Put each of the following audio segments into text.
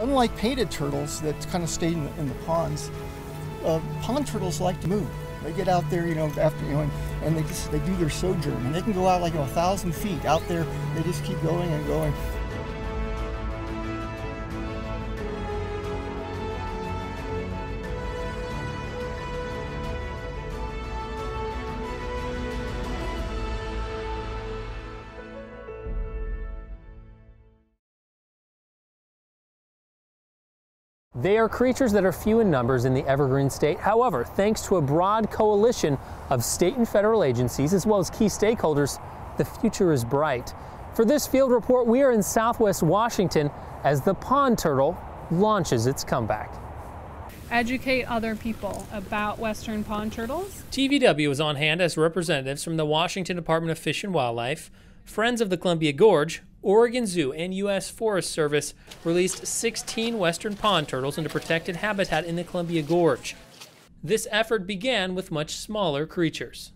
Unlike painted turtles that kind of stay in the, in the ponds, uh, pond turtles like to move. They get out there, you know, after you know, and, and they just they do their sojourn, and they can go out like a thousand feet out there. They just keep going and going. They are creatures that are few in numbers in the evergreen state. However, thanks to a broad coalition of state and federal agencies, as well as key stakeholders, the future is bright. For this field report, we are in southwest Washington as the pond turtle launches its comeback. Educate other people about western pond turtles. TVW is on hand as representatives from the Washington Department of Fish and Wildlife, Friends of the Columbia Gorge, Oregon Zoo and U.S. Forest Service released 16 western pond turtles into protected habitat in the Columbia Gorge. This effort began with much smaller creatures.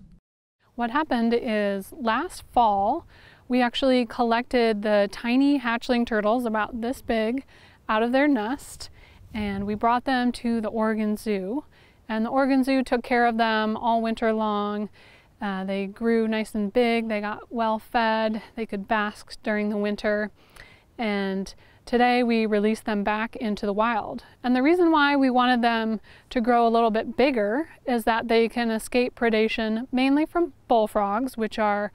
What happened is last fall, we actually collected the tiny hatchling turtles about this big out of their nest and we brought them to the Oregon Zoo. And the Oregon Zoo took care of them all winter long uh, they grew nice and big, they got well fed, they could bask during the winter, and today we released them back into the wild. And the reason why we wanted them to grow a little bit bigger is that they can escape predation mainly from bullfrogs, which are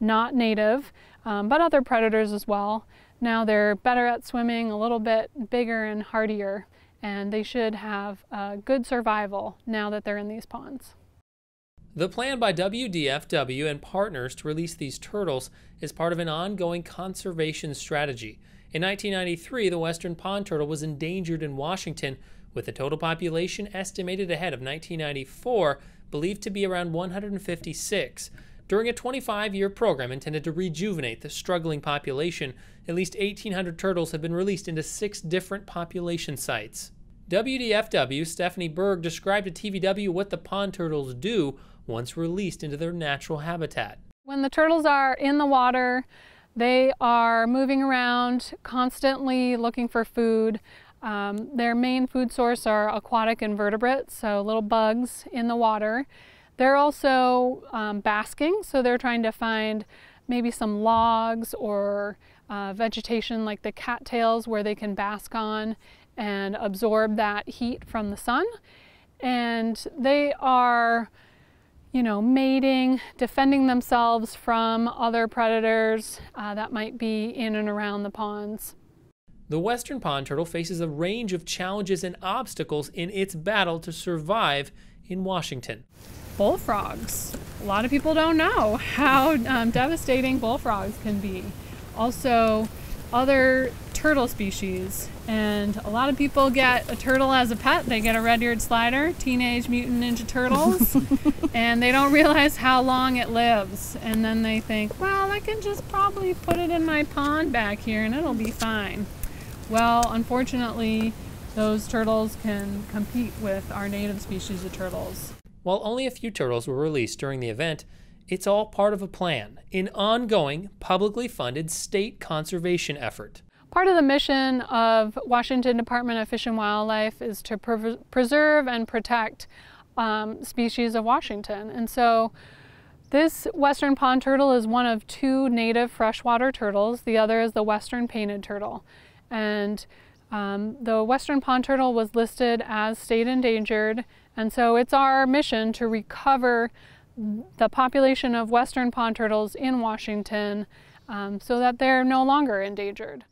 not native, um, but other predators as well. Now they're better at swimming, a little bit bigger and hardier, and they should have good survival now that they're in these ponds. The plan by WDFW and partners to release these turtles is part of an ongoing conservation strategy. In 1993, the western pond turtle was endangered in Washington, with the total population estimated ahead of 1994 believed to be around 156. During a 25 year program intended to rejuvenate the struggling population, at least 1,800 turtles have been released into six different population sites. WDFW Stephanie Berg described to TVW what the pond turtles do once released into their natural habitat. When the turtles are in the water, they are moving around, constantly looking for food. Um, their main food source are aquatic invertebrates, so little bugs in the water. They're also um, basking, so they're trying to find maybe some logs or uh, vegetation like the cattails where they can bask on and absorb that heat from the sun. And they are you know, mating, defending themselves from other predators uh, that might be in and around the ponds. The western pond turtle faces a range of challenges and obstacles in its battle to survive in Washington. Bullfrogs. A lot of people don't know how um, devastating bullfrogs can be. Also, other turtle species. And a lot of people get a turtle as a pet. They get a red-eared slider, Teenage Mutant Ninja Turtles, and they don't realize how long it lives. And then they think, well, I can just probably put it in my pond back here and it'll be fine. Well, unfortunately, those turtles can compete with our native species of turtles. While only a few turtles were released during the event, it's all part of a plan, an ongoing, publicly funded state conservation effort. Part of the mission of Washington Department of Fish and Wildlife is to pre preserve and protect um, species of Washington. And so this western pond turtle is one of two native freshwater turtles. The other is the western painted turtle. And um, the western pond turtle was listed as state endangered. And so it's our mission to recover the population of western pond turtles in Washington um, so that they're no longer endangered.